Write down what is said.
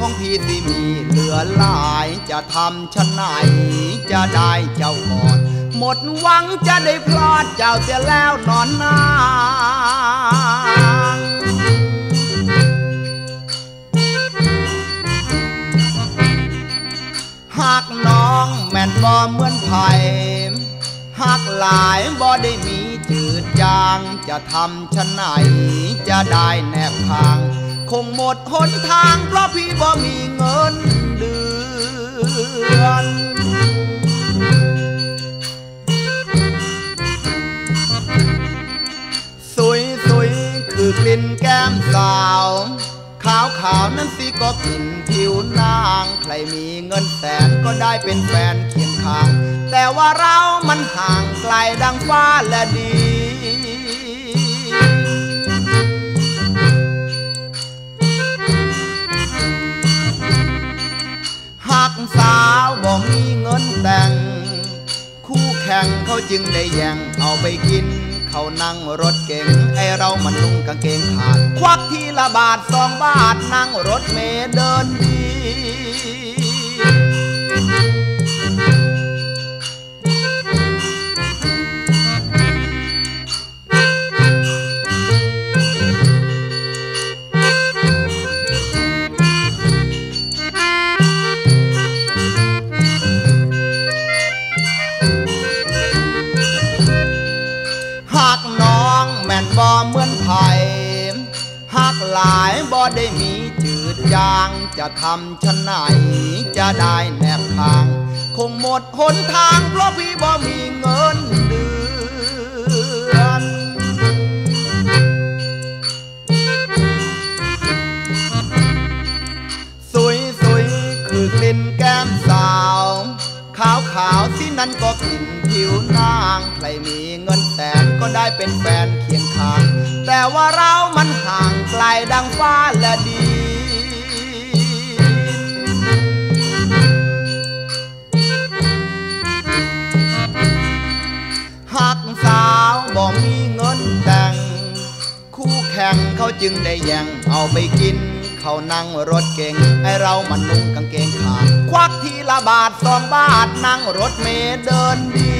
ของพี่ที่มีเหลือหลายจะทำชะไหนจะได้เจ้าก่อน หมดหวังจะได้พลอดเจ้าเสียแล้วนอนนางหากน้องแม่นบ่เหมือนไผ่หากหลายบ่ได้มีจืดจาง จะทำชะไหนจะได้แนบทาง คงหมดหนทางเพราะพี่บ่มีเงินเดือนสวยสวยคือกลิ่นแก้มสาว ขาวขาวนั้นสิก็กลิ่นผิวนาง ใครมีเงินแสนก็ได้เป็นแฟนเคียงข้าง แต่ว่าเรามันห่างไกลดังฟ้าและดี คู่แข่งเขาจึงได้แย่งเอาไปกิน เขานั่งรถเก๋งไอเรามันนุ่งกางเกงขาด ควักทีละบาทสองบาทนั่งรถเมเดินดี บ่เหมือนไผ่หากหลายบ่ได้มีจืดจางจะทำชะไหนจะได้แนบทาง คงหมดหนทางเพราะพี่บ่มีเงินเดือนสวยสวยคือกลิ่นแก้มสาว ขาวขาวที่นั้นก็กลิ่นผิวนาง ใครมีเงินแสนก็ได้เป็นแฟนเคียง แต่ว่าเรามันห่างไกลดังฟ้าและดินหากสาวบอกมีเงินแต่ง คู่แข่งเขาจึงได้แย่งเอาไปกิน เขานั่งรถเก๋งไอเรามันนุ่งกางเกงขาด ควักทีละบาทสองบาทนั่งรถเมล์เดินดี